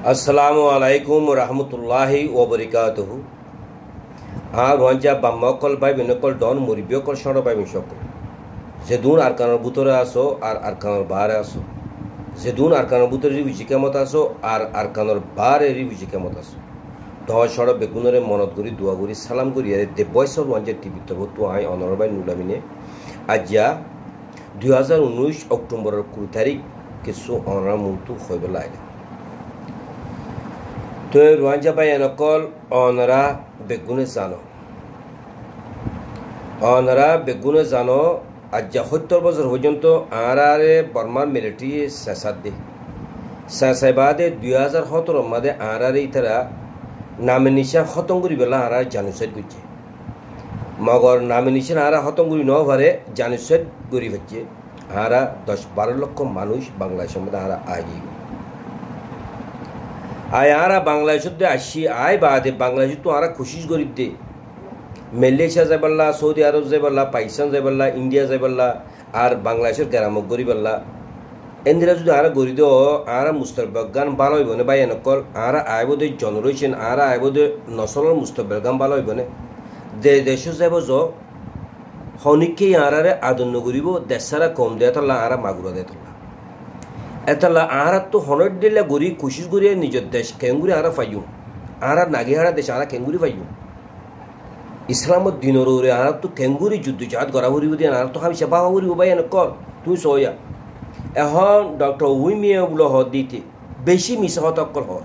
assalamu alaikum warahmatullahi wabarakatuh a রঞ্জা বাম্মকল বাই বিনকল ডন মুরিবিয়কল সড় বাই মিসকল যেদুন আরকানোর বুতরে আসো আর আরকানোর বাহারে আসো। যেদুন আরকানোর বুতরে রি বিজি কেমত আসো আর আরকানোর বাহারে রি বিজি কেমত আসো। ঢহ সড় বেগুনরে মনত করি, দোয়া করি, সালাম করি, আরে দে বয়সর রঞ্জের টিভি তব তো আই অনর বাই নুলামিনে। আজিয়া দুই হাজার উনিশ অক্টোবরের কুড়ি তারিখ কিছু অনরা মুহূর্ত হইবে লাগে তো রোয়াঞ্জা বাই এনকল অনরা বেগুনে জানো অনরা বেগুনে জানো আজ্জা সত্তর বছর পর্যন্ত আরারে বর্মার মিলিটারি শেষাত দে শেষাই বাদে দুই হাজার সতেরো মাদে আরারে ইতারা নামে নিশা খতম করি বেলা আরা জানুসাইড করছে। মগর নামে নিশা আরা খতম করি ন পারে জানুসাইড করি হচ্ছে। আরা দশ বারো লক্ষ মানুষ বাংলাদেশের মধ্যে আরা আগিয়ে আয় আরা বাংলাদেশত আসি, আয় বাদে, বাংলাদেশ তো আরা খুশিস গরিব দে। মালয়েশিয়া যাইবাল্লা সৌদি আরব যাইবাল্লা পাকিস্তান যাই যাইবাল্লা ইন্ডিয়া যাইবাল্লা আর বাংলাদেশের গ্রামক গরিবাল্লা এন্দিরা যদি আরা গরি দো, আরা মুস্তফাগান ভালো হইব না ভাই এনেকল, আরা আইব দে জেনারেশন আরা আইব দে নসলের মুস্তফাগান ভালো হইব না। দে দেশ যাইব য হনিকে আরারে আদন্য করিব, দেশারা কম দেয় তাল্লা আরা মাগুরা দেয় তাল্লা এতালা আহারা তো হনর দিলে গরি খুশিস গরি নিজের দেশ কেঙ্গুরি আরা ফাইয়ুম আহারা নাগে হারা দেশ আরা কেঙ্গুরি ফাইয়ুম ইসলামত দিনর ওরে আহারা তো কেঙ্গুরি যুদ্ধ জাত গড়া হরিব দিয়ে আহারা তো আমি সেবা হরিব ভাই এনে কর তুই সয়া এখন ডক্টর উইমিয়ে বলো হ দিতে, বেশি মিশা হত অকল হর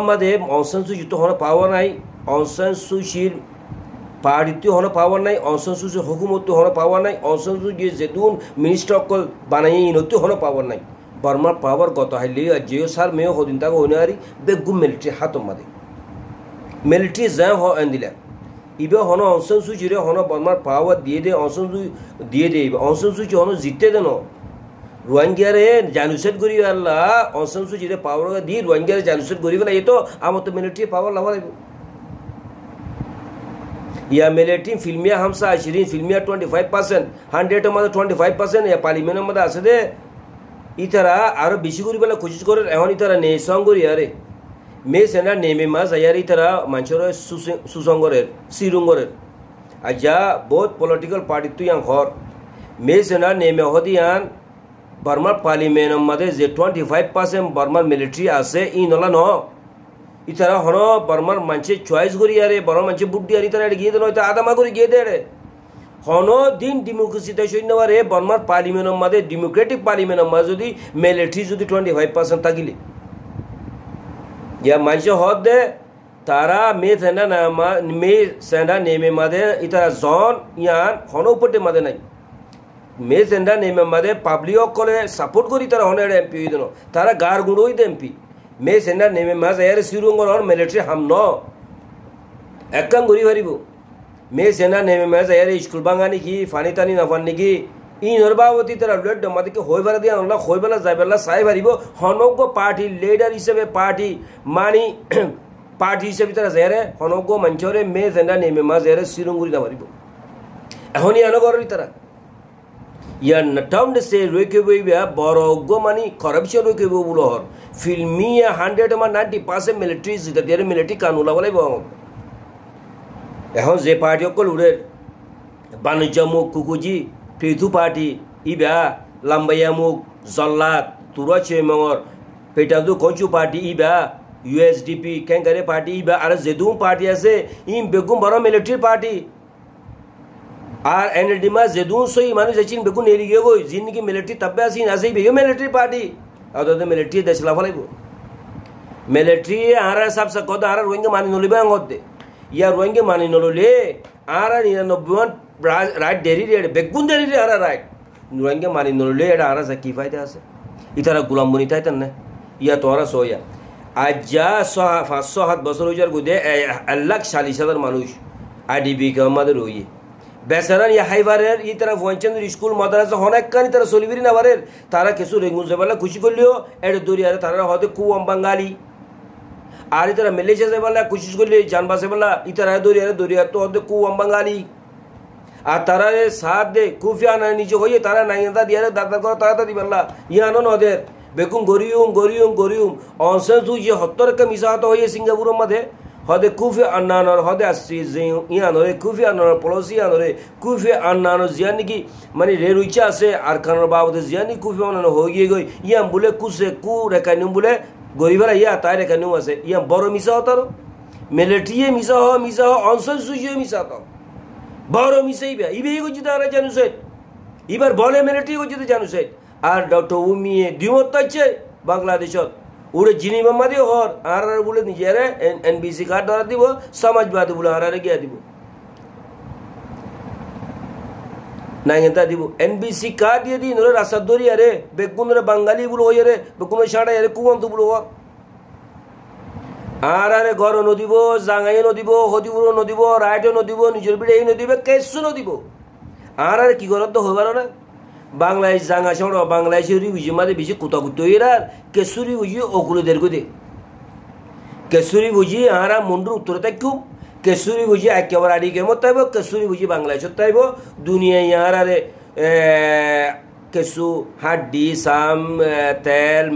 মাঝে অনসান সুচিত হন পাওয়া নাই অনসান পার্টিতে হন পাওয়ার নাই সুচি হুকুমত হন পাওয়ার নাই সুচি যেদুন মিনিস্টার বানাই ইনতে হন পাওয়ার নাই। বর্মার পাওয়ার গত হাইলে জিও সার মেয় হদিন তাকে হইনারি বেগুম মিলিটারি হাত মাদে মিলিটারি যা হ এন্দিলা। ইবে হন অনসান সুচিরে হন বর্মার পাওয়ার দিয়ে দে সুচি দিয়ে দে অনসান সুচি হন জিতে দেন রোহিঙ্গারে জানুসেট করি আল্লাহ অনসান সুচিরে পাওয়ার দিয়ে রোহিঙ্গারে জানুসেট করি এ তো আমার তো মিলিটারি পাওয়ার লাভ লাগবে। या मिलिटरी फिल्मिया हमसा आशिरीन फिल्मिया ट्वेंटी फाईव्ह पर्सेंट হান্ড্রেডের টোয়েন্টি ফাইভ পার্সেন্ট পার্লিমেন্টের মধ্যে আছে দে ইতারা আরো বেশি করি বেলা কোশিশ করে এখন ইতারা নেই সঙ্গরি আরে মে সেনা নেমে মাছ আয়ার ইতারা মানুষের সুসঙ্গরের সিরুঙ্গরের আর যা বহুত পলিটিক্যাল পার্টি তুই আং ঘর মে সেনা নেমে হদিয়ান বর্মার পার্লিমেন্টের মধ্যে যে টোয়েন্টি ফাইভ পার্সেন্ট বর্মার মিলিটারি আছে ই নলা ন ইতারা হন বর্মার মানছে চয়েস করি আরে, বড় মানছে বুদ্ধি আর, ইতারা গিয়ে দেন আদামা করে গিয়ে দেয় হন দিন ডেমোক্রেসিতে সৈন্যবারে বর্মার পার্লিমেন্টের মাঝে ডেমোক্রেটিক পার্লিমেন্টের মাঝে যদি মিলিটারি যদি টোয়েন্টি ফাইভ পার্সেন্ট থাকিলে। ইয়া মানছে হদ দে, তারা মে সেনা নামা মে সেনা নেমে মাঝে, ইতারা জন ইয়ান হন উপরে মাঝে নাই। মে সেন্ডা নেমে মাঝে পাবলিক করে সাপোর্ট করি তারা হনের এমপি হইতেন তারা গার গুঁড়োই এমপি মে' চেণ্ডাৰ নে মে' মাছ এয়াৰ চিৰুঙৰ অৰ মিলিটাৰী হাম ন এক কাম কৰি পাৰিব মে' চেণ্ডাৰ নেমে মাছ এয়াৰ স্কুল বাঙা নেকি ফানি টানি নাফানে নেকি ই নৰ্বাৱতী তাৰ লৈ দমাতিকে হৈ পেলাই দিয়া নহ'লে হৈ পেলাই যাই পেলাই চাই পাৰিব সমগ্ৰ পাৰ্টী লিডাৰ হিচাপে পাৰ্টী মানি পাৰ্টী হিচাপে তাৰ জেৰে সমগ্ৰ মঞ্চৰে মে' চেণ্ডাৰ নেমে মা মাছ এয়াৰে চিৰুং কৰি নাপাৰিব এখনি আনগৰ ইয়ার টাউন সে রইকে বইবা বড় মানি করাপশন রইকে বউলো হর ফিল্মি হান্ড্রেড আমার নাইনটি পার্সেন্ট মিলিটারি যেটা দিয়ে মিলিটারি কান ওলাব লাগিব এখন যে পার্টি অকল উড়ে, বাণিজ্য মুখ, কুকুজি, পৃথু পার্টি ইবা লাম্বাইয়া মুখ, জল্লাদ, তুরা চেমঙর পেটাদু কচু পার্টি ইবা ইউএসডিপি কেঙ্কারে পার্টি ইবা আর যেদুম পার্টি আছে, ইম বেগুম বড় মিলিটারি পার্টি। আর এনএলডিমা যেদুন সই মানুষ আছেন বেগুন এরি গিয়ে গই যিন নাকি মিলিটারি তাব্বে আসিন আছে বেগে মিলিটারি পার্টি আর তাদের মিলিটারি দেশ লাভ লাগব মিলিটারি আর সব সে কত আর রোহিঙ্গা মানি নলিবে আঙতে ইয়া রোহিঙ্গা মানি নললে আর নিরানব্বই রাইট দেরি রে বেগুন দেরি রে আর রাইট রোহিঙ্গা মানি নললে এটা আর কি ফায়দা আছে ইতারা গুলাম বনি তাইতেন না ইয়া তোরা সোয়া আজ যা পাঁচশো সাত বছর হয়ে যার গুদে এক লাখ চাল্লিশ হাজার বেচারান ইয়া হাইবারের ই তারা ভঞ্চন্দ্র স্কুল, মাদ্রাসা অনেক কানি তারা চলিবিরি না বারের। তারা কিছু রেঙ্গুন যাবেলা খুশি করলেও এটা দরিয়ারে তারা হয়তো কুয়াম বাঙালি। আর ইতারা মালয়েশিয়া যাবেলা খুশি করলে জান বাসেবেলা ইতারা দরিয়ারে দরিয়া তো হয়তো কুয়াম বাঙালি। আর তারা সাথ দে, কুফিয়া না নিচে হইয়ে তারা নাই নাইয়াদা দিয়ে দাদা করে তারা তা দিবেলা ইয়ানো নদের বেকুম গরিউম গরিউম গরিউম অনসেন তুই যে হত্তরকে মিশাহত হয়ে সিঙ্গাপুরের মধ্যে hode kufi annanor hode assi ইয়ানরে কুফি আন্নানোর পলসি আনরে কুফি আন্নানো Giani মানে রের ইচ্ছা আছে, আর খানোর বাবদে জিয়ানি কুফে আন্নানো হয়ে গিয়ে গই, ইয়াম বলে কুসে কু রেখানিম বলে গরিবেরা ইয়া, তাই রেখানিম আছে, ইয়াম বড় মিশা হতার মিলিটারিয়ে মিশা হ মিশা হ অঞ্চল সুজিয়ে মিশা হত, বড় মিশাইবে ইবে গজি তারা জানু সেট এবার বলে মিলিটারি গজি জানু সেট, আর ডক্টর উমিয়ে দ্বিমত বাংলাদেশত। উড়ে জিনি মাম্মা দিও হর। আর আর বলে নিজেরে এনবিসি কার্ড ধরা দিব, সমাজবাদী বলে আর আর গিয়া দিব। না হেতা দিব। এনবিসি কার্ড দিয়ে দিই নরে রাস্তা ধরি আরে বেগুন রে বাঙালি বলে ওই রে বেগুন সাড়া আরে, কুমন্ত বলে হর আর আরে ঘর নদিব জাঙাই নদিব হদিবুর নদিব রাইটে নদিব, নিজের বিড়ে নদিব কেসু নদিব। আর আরে কি করত হইবার না বাংলাদেশ জাঙা সড় বাংলাদেশের বুঝি মাঝে বেশি কুতা কুতো এরার কেশুরি বুঝি অকুলদের গদে। কেশুরি বুঝি আহারা মুন্ডুর উত্তরে থাকুম কেশুরি বুঝি একেবারে আড়ি কেমত তাইব কেশুরি বুঝি বাংলাদেশত তাইব দুনিয়ায় ইহারারে কেসু হাড্ডি, সাম তেল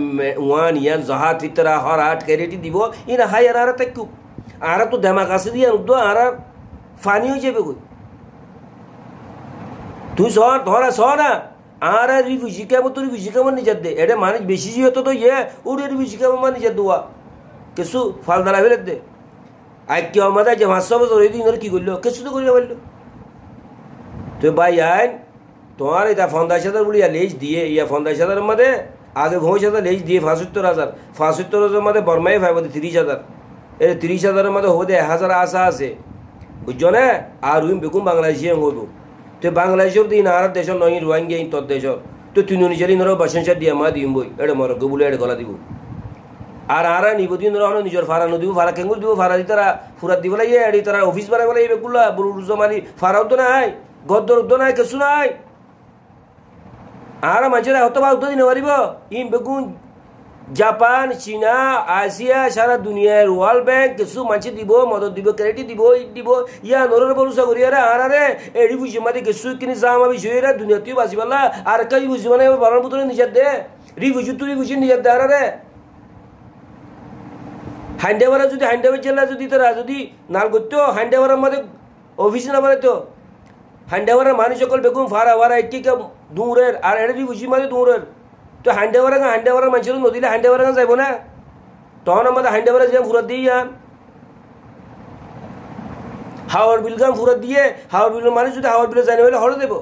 ওয়ান ইয়ান জহা তিতরা হর, হাট, কেরেটি দিব ইনা হাই আর থাকুম আর তো দেমাক আছে দিয়ে, উদ্দ আর ফানি হয়ে যাবে কই তুই সর, ধরা সর না। নিজের দে এটা মানুষ বেশি যে হতো তো ইয়ে ওটা রিভিউ শিকাবো মানে নিজের দোয়া কিছু ফাল দাঁড়া ফেলে দে আর কেউ আমাদের যে পাঁচশো বছর এই দিন কি করল? কিছু তো ভাই আইন, তোমার এটা ফন্দাশ হাজার বলি লেজ দিয়ে, ইয়া ফন্দাশ হাজারের মধ্যে, আগে ভোঁস হাজার লেজ দিয়ে ফাঁসত্তর হাজার ফাঁসত্তর হাজার মধ্যে বর্মাই ভাই বোধ তিরিশ হাজার। এই তিরিশ হাজারের মধ্যে হতে এক হাজার আশা আছে। বুঝছ না? আর উইম বেকুম বাংলাদেশি হইব তুই বাংলায় শব্দ ইন আর দেশ নয় রোহিঙ্গা ইন তোর দেশ তো তুই নিজের ইনরো বাসনসা দিয়ে মা দিম বই এড়ে মর গবুলে এড়ে গলা দিব। আর আর নিব দিন রহন নিজের ফাড়া নদীব ফাড়া কেঙ্গু দিব ফাড়া দিয়ে তারা ফুরাত দিব লাগে এড়ি তারা অফিস ভাড়া গলে এই বেকুলা বুড়ো রুজো মারি ফাড়াও তো নাই গদ্দর উদ্দ নাই কেসু নাই। আর মানুষের হতবা উদ্দিন পারিব ইম বেগুন জাপান, চীনা, আসিয়া, সারা দুনিয়ার ওয়ার্ল্ড ব্যাংক, কিছু মানছি দিব, মদত দিব ক্রেডিট দিব ইট দিব। ইয়া নরের ভরসা করি আরে, আর, আরে, এডি বুঝি, মাদি, কিছু কিনি যাম আমি জুই রে দুনিয়া তুই বাঁচি পারলা আর কাজ বুঝি মানে বারণ পুত্র নিজের দে। রি বুঝি, তুই বুঝি নিজের দে, আর, আরে। হাইন্ডাবারা যদি, হাইন্ডাবার জেলা যদি তারা যদি নাল করতো হাইন্ডাবারার মধ্যে অফিস না বানাইতো। হাইন্ডাবারার মানুষ সকল বেগুন ফারা ওয়ারা একটি দূরের আর এডি বুঝি, মাদি দূরের তো হাইন্ডাওয়ারাঙ্গা হাইন্ডাওয়ারার মানুষের নদীলে হাইন্ডাওয়ারাঙ্গা যাইব না তখন আমাদের হাইন্ডাওয়ারা যে ফুরাত দিয়ে হাওয়ার বিল গান ফুরাত দিয়ে হাওয়ার বিলের মানুষ যদি হাওয়ার বিলে জানি বলে হলে দেব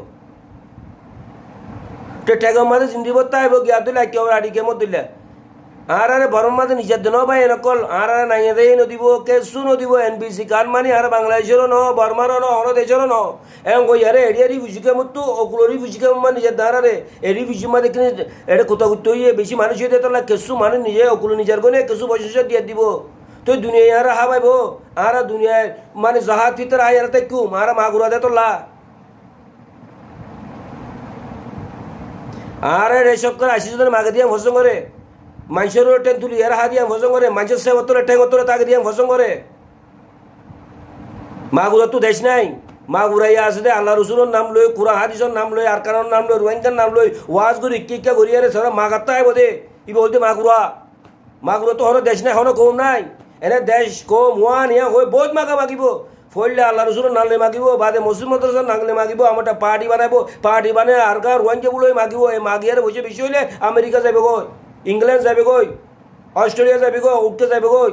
তো ট্যাগর মাঝে জিন্দি বত্তা আইব গিয়া দিলে একেবারে আড়ি কেমন দিলে মাঝে নিজের দিনও ভাই এনকল আর আর নাই দেই নদিব কেসু নদিব এনবিসি কার মানি আর বাংলাদেশেরও ন বর্মারও ন অন্য দেশেরও ন এম কই আরে এড়ি এড়ি বুঝিকে মতো ওগুলোরই বুঝিকে মা নিজের দাঁড়ারে এড়ি বুঝি মা দেখিনি এটা কোথাও করতে হইয়ে বেশি মানুষ হইতে তোলা কেসু মানে নিজে ওগুলো নিজের গনে কেসু বয়স দিয়ে দিব তো দুনিয়ায় আর হা পাইব আর দুনিয়ায় মানে জাহাজ ভিতরে আই আর তাইকুম আর মাগুরা দে তোলা আর এসব করে আসি যদি মাগে দিয়ে ভসং করে মানুষের টেন তুলি এর হাত দিয়ে ভোজন করে মানুষের সে অতরে ঠেং অতরে তাকে দিয়ে ভোজন করে মা গুলো তো দেশ নাই মা ঘুরাইয়া আছে দে আল্লাহ রসুলের নাম লই কুরা হাদিসের নাম লই আর কারণ নাম লই রোহিঙ্গার নাম লই ওয়াজ করি ইক্কা করি আরে সারা মা গাত্তা আইব দে ই বলতে মা ঘুরা মা ঘুরা তো হনো দেশ নাই হনো কম নাই এনে দেশ কম ওয়ান ইয়া হয়ে বহুত মাগা মাগিব ফললে আল্লাহ রসুলের নামলে মাগিব বাদে মুসলিম মাদ্রাসার নাগলে মাগিব আমারটা পার্টি বানাবো পার্টি বানায় আর কার রোহিঙ্গা বলে মাগিব এই মাগিয়ারে বসে বেশি হইলে আমেরিকা যাবে গো ইংল্যান্ড যাবে গই অস্ট্রেলিয়া যাবে গো উঠতে যাবে গই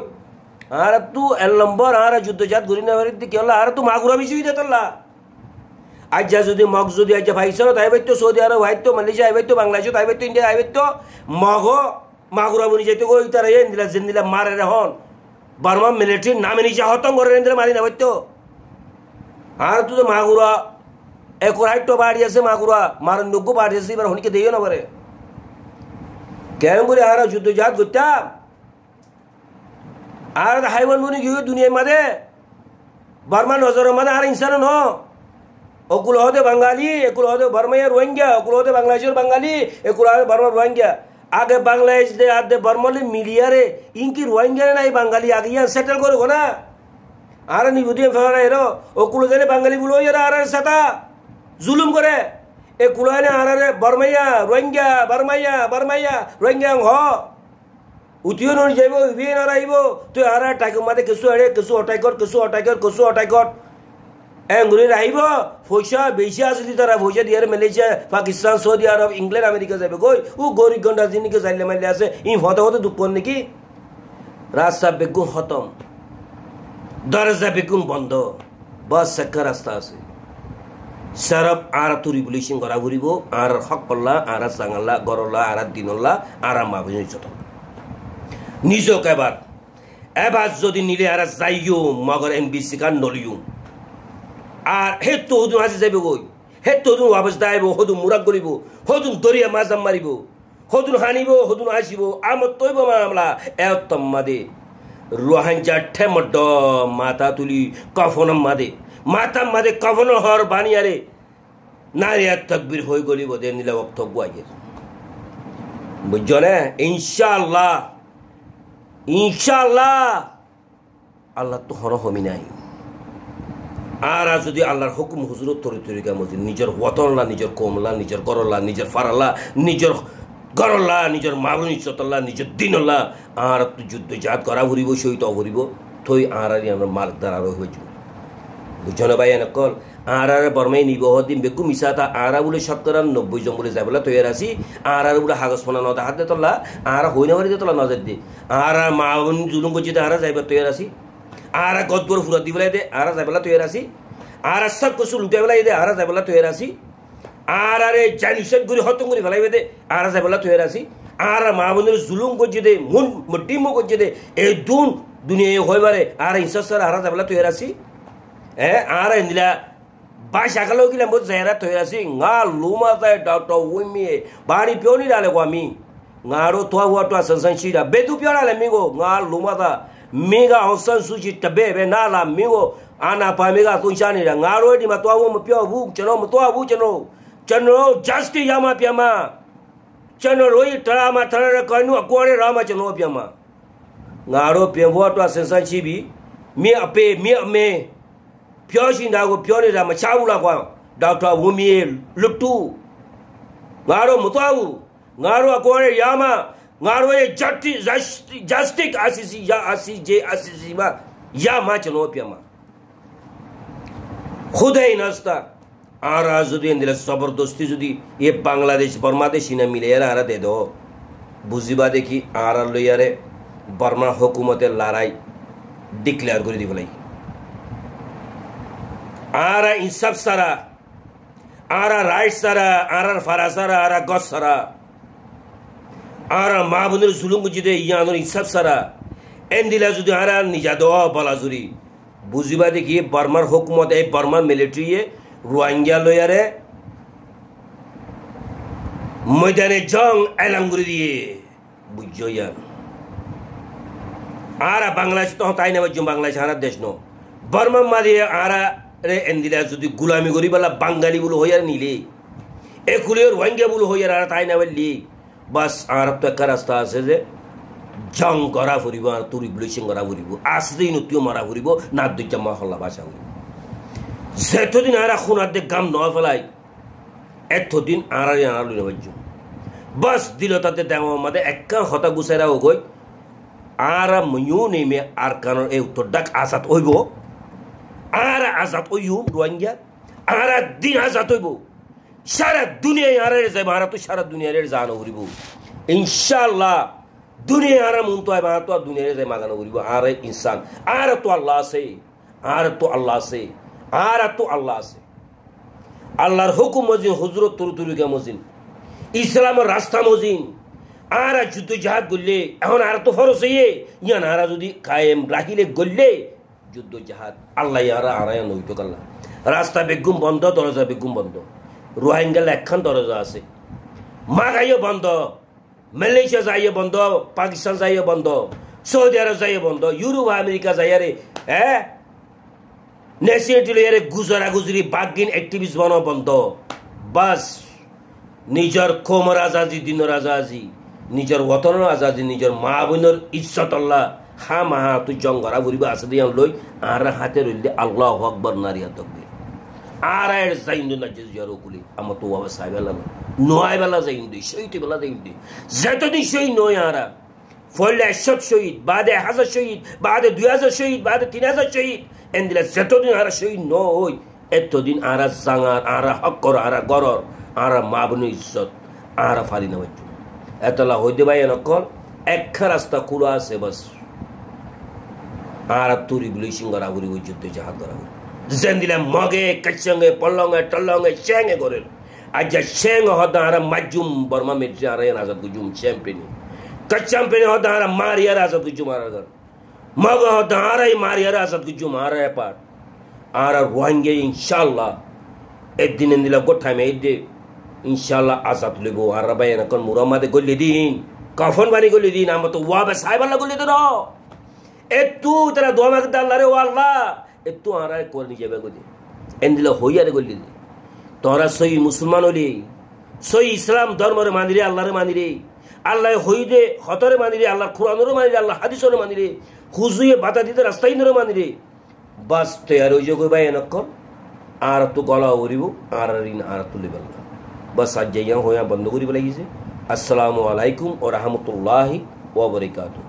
আর তু এল নম্বর, আর যুদ্ধজাত ঘুরি না বাড়ির দিকে আর তু মাগুরা বেশি হইতে তোল্লা। আজ যা যদি মগ যদি আজ ভাইসর, তাই বাইতো সৌদি আরব আইতো মালয়েশিয়া আইবাইতো বাংলাদেশ আইবাইতো ইন্ডিয়া আইবাইতো মগ। মাগুরা বনি যাইতো গো ইতারা এ দিলা জিন্দিলা মারে রেহন বার্মা মিলিটারি নামে নিচে হতম করে দিলা মারি না বাইতো আর তু তো মাগুরা একর হাইটো বাড়ি আছে মাগুরা মার নগ্য বাড়ি আছে, এবার হনিকে দিও না কেন করে আর যুদ্ধ জাত করতাম আর হাইওয়ান বনি গিয়ে দুনিয়ার মাঝে বর্মা নজরের মাঝে আর ইনসান ন অকুল হতে বাঙালি একুল হতে বর্মাইয়া রোহিঙ্গা অকুল হতে বাংলাদেশের বাঙালি একুল হতে বর্মা রোহিঙ্গা আগে বাংলাদেশ দে আদে বর্মলি মিলিয়ারে ইনকি রোহিঙ্গা নাই বাঙালি আগে ইয়ান সেটেল করে না আর নিবুদিয়ে ফেরা এরো অকুল জানে বাঙালি বলো এরা আর সাথা জুলুম করে এ কুলানে আরারে বর্মাইয়া, রোহিঙ্গা, বর্মাইয়া বর্মাইয়া, রোহিঙ্গা হ উঠিও নই যাইব ইভিয়ে নারাইব তুই আরা টাইক মাতে কিছু আরে কিছু অটাই কর কিছু অটাই কর কিছু অটাই কর। এঙ্গুলি রাহিব পয়সা বেশি আছে তারা, পয়সা দিয়ে মালয়েশিয়া, পাকিস্তান, সৌদি আরব, ইংল্যান্ড, আমেরিকা যাবে গই ও গরিব গন্ডা জিনিকে যাইলে মাইলে আছে। ই হতে হতে দুপুর নাকি? রাস্তা বেগুন খতম। দরজা বেগুন বন্ধ। বাস সেক্কা রাস্তা আছে। সারব আর তু রিভলিউশন করা ঘুরিব, আর হক পল্লা, আর চাঙাল্লা গরল্লা, আর দিনল্লা, আর মাভিন যত নিজক এবার এবার যদি নিলে আর যাইও, মগর এম বি সি কার নলিও। আর হে তো হদুন আজি যাইব গই হে তো হদুন ওয়াপস দাইব হদুন মুরাক করিব হদুন দরিয়া মাজাম মারিব হদুন হানিব হদুন আসিব, আমত তৈব মামলা এতম মাদে। রোহাঞ্জা ঠেমড মাথা তুলি কফন মাদে। মাথা মাদে কফন হর বানিয়ারে। নারিয়ার তকবির হয়ে গলি বোধে নিলে বক্তব্য আগে বুঝছ না? ইনশাল্লাহ ইনশাল্লাহ আল্লাহ তো হন হমি নাই। আর যদি আল্লাহর হুকুম হুজুরত তরি তরিকা মজিদ নিজের ওয়াতনলা, নিজের কোমলা, নিজের গরল্লা নিজের ফারাল্লা, নিজের গরল্লা, নিজের মারুন ইচ্ছতল্লা নিজের দিনল্লা, আর যুদ্ধ জাত করা ভরিব সহিত অভরিব থই আর আমরা মার্ক দ্বারা হয়েছ বুঝছ না ভাই এনেকল আর আর বর্মাই নিব দিন বেকু মিশাতা আরা বলে শতকরা নব্বই জন বলে যাবলা তৈরি আছি। আর আর বলে হাগজ ফোনা নদা হাতে তোলা আর হই না বাড়িতে তোলা নজর দে। আর মা বোন জুলুম করছি আর যাইবা তৈরি আছি। আর গদবর ফুরা দিবেলাই দে আর যাইবেলা তৈরি আছি। আর সব কিছু লুটাইবেলাই দে আর যাইবেলা তৈরি আছি। আর আরে জানিসেন করে হতম করে ফেলাইবে দে আর যাইবেলা তৈরি আছি। আর মা বোনের জুলুম করছে দে, মন মটিমো করছে দে, এই দুন দুনিয়া হইবারে আর ইনসার আর যাইবেলা তৈরি আছি। eh are nila ba shakalo kila mo zaira to yasi nga luma ta doctor wimi ba ni pyo ni da le kwa mi nga ro twa wa twa san san shi da be tu pyo la le mi ko nga luma ta mi ga on san su shi ta be be na la mi ko ana pa mi ga tun sha ni da nga ro di ma twa wo mo pyo bu chano mo twa bu chano chano just ya ma pya ma chano ro yi tra ma tra ra ka nu ko re ra ma chano pya ma nga ro pyen bo twa san san shi bi mi ape mi ame ပြောရှင်တာကိုပြောနေတာမချဘူးလားကွာဒေါက်တာဝင်းမီလွတ်တူငါတို့မသွားဘူးငါတို့အကောရဲ့ရာမငါတို့ရဲ့ justice justice RCC ရာ RCJ RCC မှာရာမကျွန်တော်ပြန်မှာ खुद ही नाश्ता आरा जुदी इंदिरा ज़बरदस्ती जुदी ये Bangladesh Burma देशी ने मिले यार आरा दे दो बुझी बात आरा लो यारे बर्मा हुकूमत लाराई डिक्लेयर कर दी बोलाई আরা ইনসাফ সারা, আরা রাইট সারা আরার ফারা সারা, আরা গছ সারা। আরা মা বোনের জুলুম বুঝিতে ইয়ানোর ইনসাফ সারা। এন দিলা যদি আরা নিজা দেওয়া বলা জুরি। বুঝিবা দেখি বর্মার হুকুমত, এই বর্মার মিলিটারি রোহিঙ্গা লয়ারে ময়দানে জং এলাম করে দিয়ে বুঝছ ইয়ান। আরা বাংলাদেশ তো তাই না বাংলাদেশ আরা দেশ ন। বর্মা মারিয়ে আরা রে এন্দিলা যদি গুলামি করি বলা বাঙালি বলে হইয়ার নিলে। এ কুলিও রোহিঙ্গা বলে হইয়ার, আর তাই না বললি? বাস আর তো একটা রাস্তা আছে যে, জং করা ফুরিব আর তুরি ব্লিচিং করা ফুরিব। আসতেই নতুন মারা ফুরিব না দুইটা মা হল্লা বাসা ফুরিব। যেতদিন আর খুনার দে গাম ন ফেলাই, এতদিন আর আনার লুনে বাজ্য বাস দিল তাতে দেওয়া মাদে একা হতা গুছাইরা গই আর ময়ো নেমে আর কারণ এই উত্তর ডাক আসাত হইব। Ara azat oyum Rohingya ara দিন azat হইব। সারা দুনিয়ায় আরে যাইব, আরা তো সারা দুনিয়ারে জানো করিব। ইনশাল্লাহ দুনিয়া আরা মন তো আইবা তো আর দুনিয়ারে যাই মাগানো করিব। আরে ইনসান, আর তো আল্লাহ আছে, আর তো আল্লাহ আছে, আর তো আল্লাহ আছে। আল্লাহর হুকুম মজিন, হজরত তরুতরিকা মজিন। ইসলামের রাস্তা মজিন। আর যুদ্ধ জাহাজ গললে এখন আর তো ফরস হইয়ে, ইয়ান আরা যদি কায়েম রাখিলে গললে যুদ্ধ জাহাজ, আল্লাহ ইয়ারা আড়াইয়া নইত কাল্লা। রাস্তা বেগুম বন্ধ, দরজা বেগুম বন্ধ। রোহিঙ্গাল একখান দরজা আছে। মাঘাইও বন্ধ, মালয়েশিয়া যাইয়ে বন্ধ, পাকিস্তান যাইয়ে বন্ধ, সৌদি আরব যাইয়ে বন্ধ, ইউরোপ, আমেরিকা যাইয়ারে হ্যাঁ নেশিয়েটি লইয়ারে গুজরা গুজরি বাগিন অ্যাক্টিভিস্ট বনো বন্ধ। বাস, নিজের কোমর আজাদি দিনের আজাদি নিজের ওতনের আজাদি নিজের মা বোনের ইজ্জত আল্লাহ। হা হামাহা তুই জঙ্গরা ঘুরিবা আসে দিয়ে লই, আর হাতে রইলে আল্লাহ হকবর নারিয়া তকবে আর আর যাইন না যে জ্বর কুলি আমার তো বাবা সাহেব বেলা নয় বেলা যাইন দি সেইটি বেলা যাইন দি যেতদিন সেই নয় আরা ফলে একশো শহীদ, বাদে এক হাজার শহীদ, বাদে দুই হাজার শহীদ, বাদে তিন হাজার শহীদ। এন দিলে যেতদিন আরা শহীদ ন হই এতদিন আরা জাঙার, আরা হক কর আরা গরর মা মাবনি ইজ্জত, আরা ফালি না এতলা হইতে ভাই এনকল একখা রাস্তা খুলা আছে বাস। আর তুরি বলে সিঙ্গারা ঘুরি ওই যুদ্ধে জাহাজ করা ঘুরি জেন্দিলে মগে কচঙ্গে পলঙ্গে টলঙ্গে চেঙ্গে করে। আজ চেঙ্গ হদ আর মাজুম বর্মা মির্জা আর আজাদ গুজুম চ্যাম্পিয়নি। কচ্যাম্পিয়নি হদ আর মারিয়ার আজাদ গুজুম আর মগ হদ আর মারিয়ার আজাদ গুজুম আর পাট আর রোহিঙ্গে ইনশাল্লাহ একদিন দিলা গোঠামে এদে ইনশাল্লাহ আজাদ লইব আর বাইন এখন মুরামাদে গল্লি দিন কফন বানি গলি দিন, আমরা তো ওয়াবে সাহেবাল্লাহ গলি দিন। একটু তারা দোয়া মাগতে আল্লাহ রে ও আল্লাহ। একটু আরা করে নিয়ে যাবে গলি এন্দিলে হইয়ারে গলি তোরা সই মুসলমান হলি। সই ইসলাম ধর্মরে মানি রে আল্লাহরে মানি রে আল্লাহ হইদে হতরে মানি রে আল্লাহ কোরআনরে মানি রে আল্লাহ হাদিসরে মানি রে খুজুয়ে বাতা দিতে রাস্তাই নরে মানি রে বাস তৈয়ার হয়ে যাবে ভাই এনেক্ষণ আর তো গলা উড়িব আর ঋণ আর তুলিব বাস আজ যাইয়া হইয়া বন্ধ করিব লাগিছে। আসসালামু আলাইকুম ও রহমতুল্লাহি ওবরিকাতু